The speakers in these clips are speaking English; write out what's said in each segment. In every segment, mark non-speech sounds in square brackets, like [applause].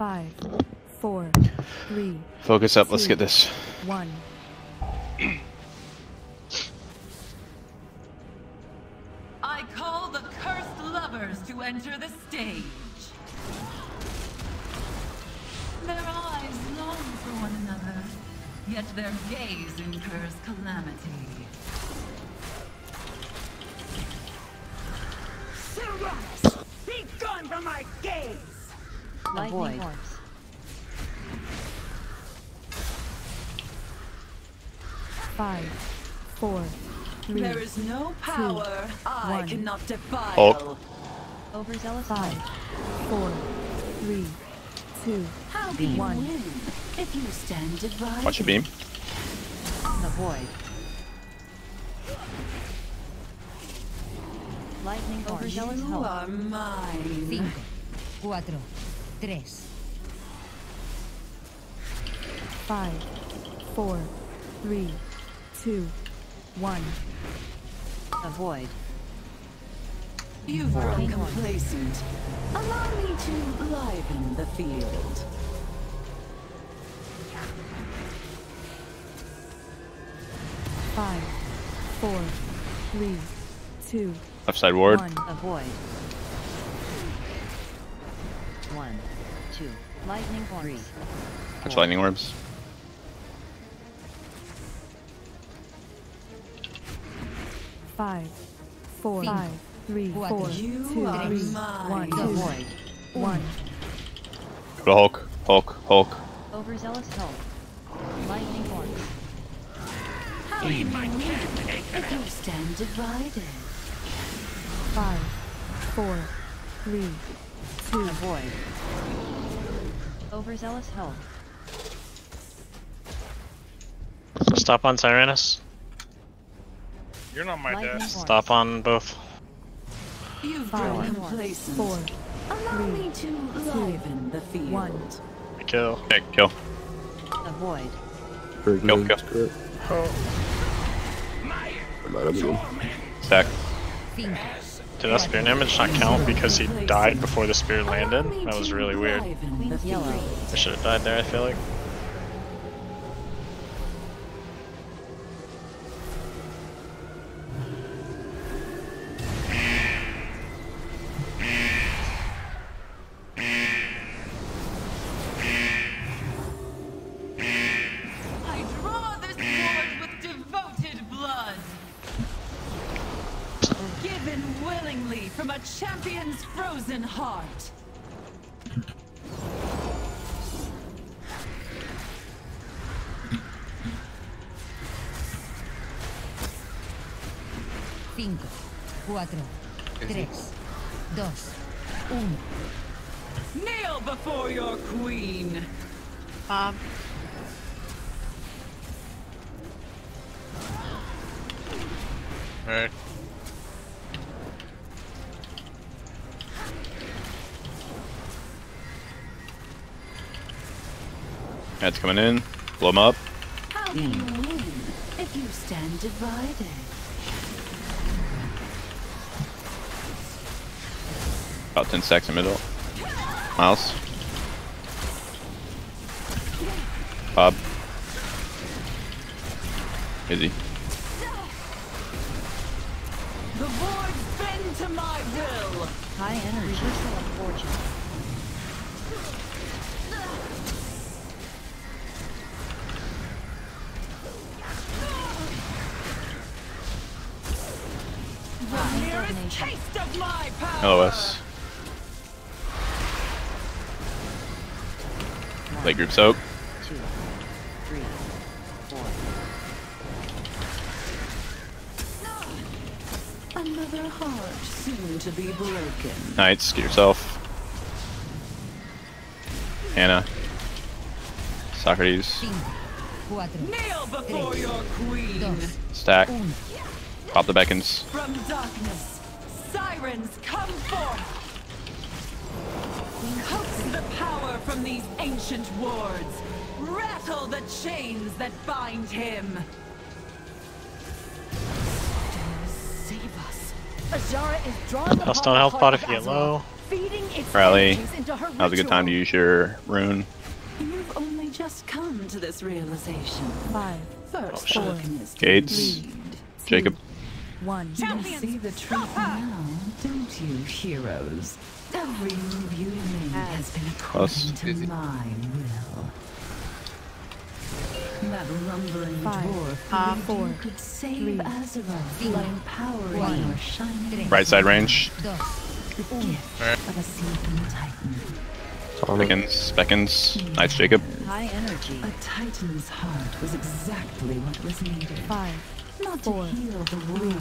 Five, four, three, Focus up. Let's get this. one. I call the cursed lovers to enter the stage. Their eyes long for one another, yet their gaze incurs calamity. Sirius! Be gone from my gaze! Lightning Avoid. horns. Five, four, three, There is no power I one. cannot defile. Hulk. Overzealous five, Hulk. four, three, two, How can Beam. you One. win if you stand divided? Watch your beam. Avoid. Lightning Overzealous You are mine. Cinco, cuatro, tres. five, four, three, two, one. Avoid. You've grown complacent. Allow me to liven the field. Five, four, three, two, Left side ward. one. Avoid. One. Two. Lightning horns. Watch lightning orbs. Five, four, Cinco, five, three, cuatro, four, You two, are three, mine. one, two, Go to Hulk. Hulk. Hulk. Overzealous Hulk. Lightning orbs. How can you win if you stand divided? Five, four, three, two, Avoid. Overzealous Hulk. Stop on Tyrannus. You're not my Lightning dad. horns. Stop on both. You've Five, grown complacent. four, Allow me to liven the field. one. Kill. Okay, kill. Avoid. Very Go, good. go. Correct. I'm out of the. Oh. Stack. Cinco, Did that spear damage not count because he died before the spear landed? That was really weird. liven the Yellow. field. I should have died there, I feel like. Given willingly from a champion's frozen heart. cinco, cuatro, tres, dos, uno. Kneel before your queen. Um, Alright. That's coming in. Blow him up. How can you win if you stand divided? About 10 stacks in middle. Miles. Bob. Izzy. The voids bend to my will. High energy. Oh, power. LOS. Play group soak. Two. Another heart soon to be broken. Knights, get yourself. Anna. Socrates. Cinco, cuatro, Kneel before your queen. Stack. Pop the beckons. From darkness, sirens come forth. Coax the power from these ancient wards. Rattle the chains that bind him. Save us. Azshara is drawing Plus upon the health heart pot of if you get low. feeding its Rally. into her Now's a good time to use your rune. You've only just come to this realization. Five, First, four, darkness to Gates. Jacob. One. You see the truth now, don't you, heroes? Every move you made has been Us. according to my will. That rumbling Five, dwarf uh, four, you could save three, Azeroth by empowering one, your shining tres, Right side range. dos, the gift of a sleeping titan. Beckons. Beckons. Nice, Jacob. High energy. A titan's heart was exactly what was needed. Five, Not four, to heal the world,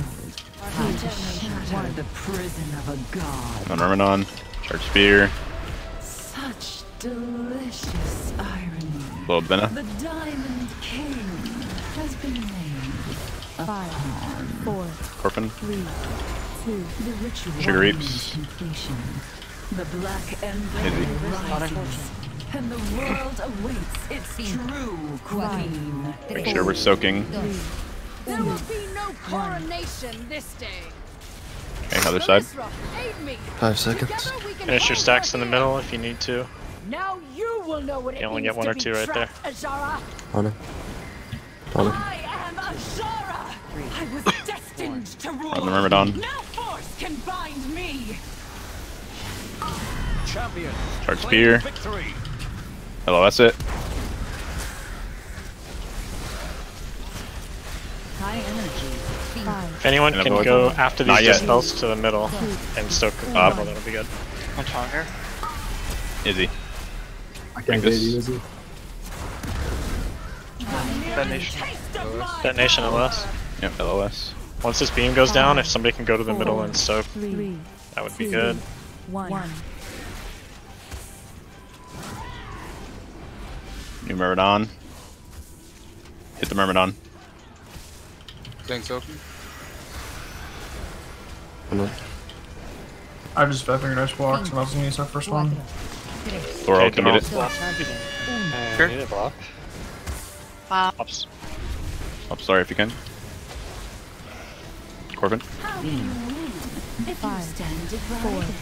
but to shatter the prison of a god. On Myrmidon. Charge spear. Such delicious irony. Little Benna. The Diamond King has been named. five, four, Orphan. three, two, The ritual Sugar nears Reaps. completion. The black ember Izzy. rises, and the world awaits its true queen. Make sure we're soaking. dos, There will be no coronation this day. Okay, other side. Melisra. Five seconds. Together we can Finish your stacks in the middle if you need to. Now you will know what it You only get one to or two right there. trapped, Azshara. Tonic. Tonic. I am Azshara. I was destined to rule. On the Myrmidon. No force can bind me. Champion. Charge spear. Victory. Hello, that's it. High energy. five, If anyone can go going- after these yet. dispels to the middle and soak the Up. middle, that'll be good. Izzy. I Break can't this. you, Izzy. Detonation. Taste of my Detonation LS. Yep, LOS. Once this beam goes down, if somebody can go to the middle and soak, three, that would be two, good. one. New Myrmidon. Hit the Myrmidon. Thanks, Oki. Tonic. I just five finger dice blocks and I was gonna use our first one. cuatro, tres, Thor Okay, can get it. dos, uno. Need a block. Ops. Oh, sorry if you can. Corbin. How do you win if you Five, stand four, divided?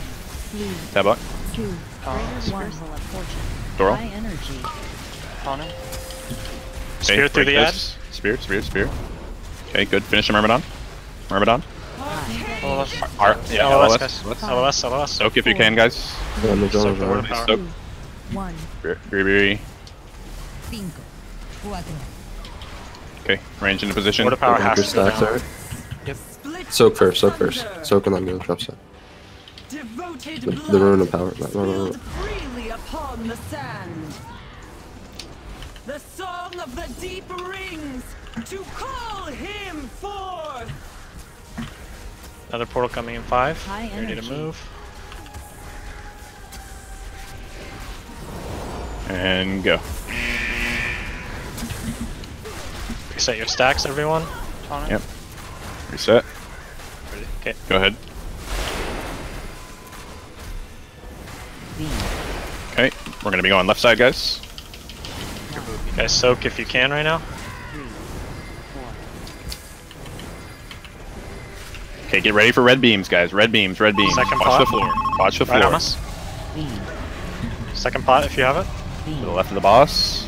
three, Tabak. two, Greater one. dispersal of fortune. Doral. High energy. Okay, Spear through the this. Spear, spear, spear. Okay, good. Finish the Myrmidon. Myrmidon. Ar- yeah, LOS, LOS. guys. LOS, LOS. Soak if you can, guys. Soak the word Soak. One. Beery. cinco, cuatro, Okay, range into position. Word of power has to be stacks down. are. Soak first, soak first. Soak and then go drop set. The, the rune of power. No, no, no, no. freely upon the sand. The song of the deep rings to call him forth. Another portal coming in five. High You ready to move? And go. Reset your stacks, everyone. Yep. Reset. Ready? Okay. Go ahead. Okay, we're gonna be going left side, guys. Guys, soak if you can right now. Okay, get ready for red beams, guys. Red beams, red beams. Second Watch pot. the floor. Watch the floor. on us. Second pot if you have it. To the left of the boss.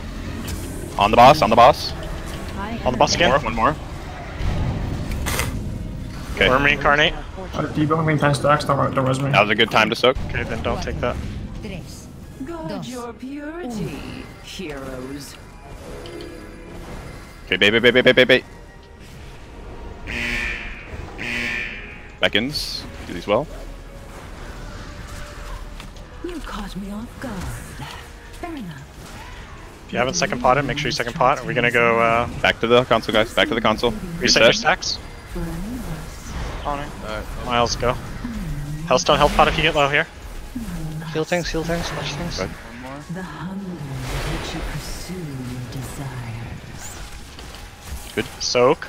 On the boss, on the boss. On the boss One again. more, one more. Okay, Worm reincarnate. Uh, do you build me 10 stacks? Don't, don't res me. that was a good time to soak. Okay, then don't take that. tres, Guard Dos. your purity, heroes. Okay, bait, bait, bait, bait, bait, bait, bait. Beckons. Do these well. You caught me off guard. Fair enough. If you haven't second potted, make sure you second pot. Are we gonna go uh, Back to the console, guys. Back to the console. reset your stacks? Miles, go. Healthstone, health pot if you get low here. Heal things, heal things, watch things. Good. The hunger with which you pursue your desires. Soak.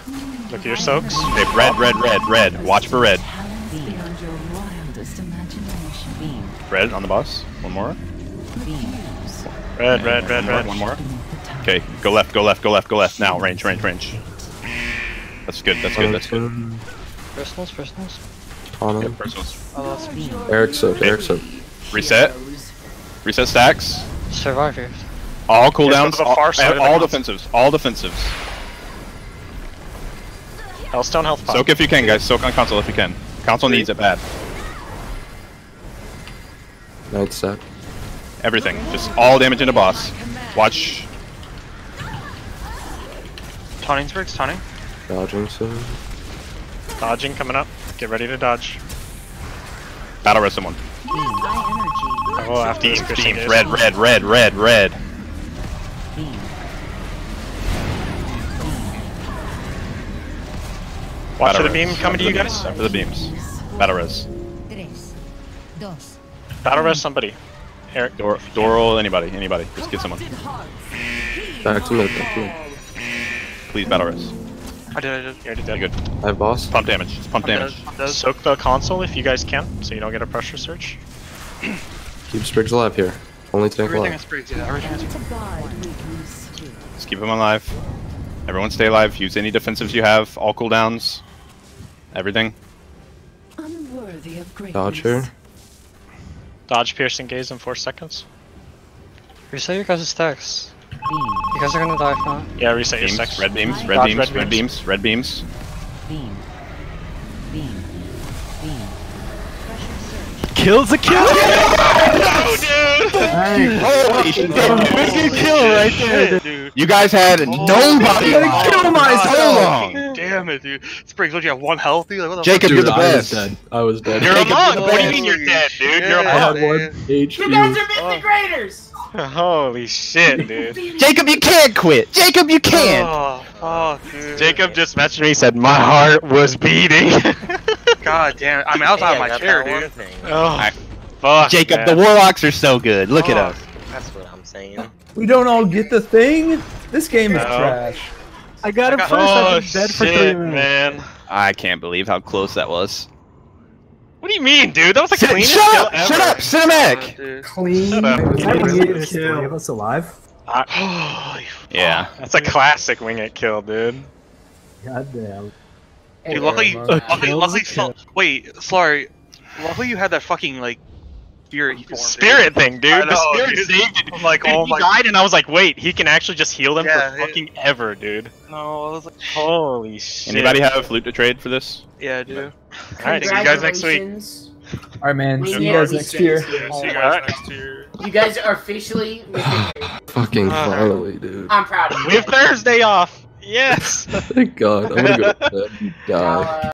Look at your soaks. Okay, red, red, red, red. Watch for red. Talents beyond your wildest imagination. Beam. Red on the boss. One more. Red, red, red, red. one more. Okay, go left, go left, go left, go left. Now, range, range, range. That's good, that's good, that's good. Personals, personals. On him. First one's Oh, that's Beam. Eric soaked, Eric soaked. reset. Reset stacks. Survivors. All cooldowns. to the all, far side of the all defensives. All defensives. Healthstone health pop. Soak if you can, guys. Soak on console if you can. Console needs it bad. Night stack. Everything. Just all damage into boss. Watch. Taunting Spriggs, taunting. Dodging soon. Dodging coming up. Get ready to dodge. Hmm. Battle rest someone. High energy. Oh, after this Beams, piercing beams. gaze. Red, red, red, red, red. Watch for the beam coming to you Time guys. for the beams. Battle res. Battle rest somebody. Eric. Dor Doral, anybody, anybody. Just get someone. Back to mid, back to mid. Please battle res. I did, I did. You already You're did. good. I have boss. Pump damage. Just pump damage. I'm dead. Soak the console if you guys can, so you don't get a pressure search. [clears throat] Keep Spriggs alive here. Only tank Everything is alive. Spriggs, yeah. Everything is Just keep them alive. Everyone stay alive. Use any defensives you have. All cooldowns. Everything. Unworthy of greatness. Dodge here. Dodge piercing gaze in four seconds. Reset your guys' stacks. Beam. You guys are gonna die from that. Yeah, reset your Beams. sex. Red beams. Red Dodge beams. red Red beams. beams. Red beams. Beam. Beam. Beam. Kills a kill. No, dude. Holy shit! Big kill right there. Dude. You guys had oh nobody. kill myself. So long. Damn it, dude. Spriggs, what, you have one health, dude? Like, what the Jacob, Dude, you're the best. I was best. dead. I was dead. You're a monk. you're What do you mean you're dead, dude? You're a I had monk. one You guys are mythic oh. raiders! Holy shit, dude. Jacob, you can't quit. Jacob, you can't. Oh, oh, dude. Jacob just messaged me. Said my heart was beating. [laughs] God damn it. I mean, I was out of my chair, dude. oh, fuck. Jacob, man. the warlocks are so good. Look at Oh. us. That's what I'm saying. We don't all get the thing? This game is trash. I got it Oh shit, man. I can't believe how close that was. What do you mean, dude? That was the Sit, cleanest shut kill up! ever. Shut up! Cinematic! Dude. Clean. Shut up. Three of us alive? I- Holy [sighs] Yeah. That's a classic wing it kill, dude. Goddamn. Dude, luckily, luckily, luckily, Sl- wait, sorry. Luckily, you had that fucking like spirit. form, Spirit thing, dude. The spirit dude. saved it. I'm like, Dude, oh he my- died, and I was like, wait, he can actually just heal them Yeah, for it- fucking ever, dude. No, I was like, Holy shit. Anybody have loot to trade for this? yeah, I do. [laughs] Alright, see you guys next week. Alright, man. We See need you guys next year. serious. See you guys next year. You guys are officially. [sighs] Fucking Uh, finally, dude. I'm proud of you. We have Thursday off. Yes. [laughs] Thank God. I'm gonna go to bed and [laughs] die. Uh,